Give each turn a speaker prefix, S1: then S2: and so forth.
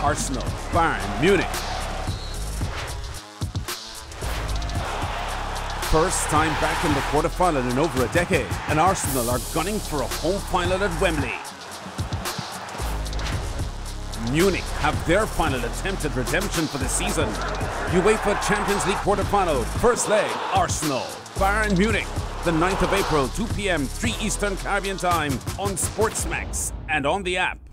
S1: Arsenal, Bayern Munich. First time back in the quarterfinal in over a decade, and Arsenal are gunning for a home final at Wembley. Munich have their final attempt at redemption for the season. UEFA Champions League quarterfinal, first leg, Arsenal, Bayern Munich, the 9th of April, 2 p.m., 3 Eastern Caribbean time on Sportsmax and on the app.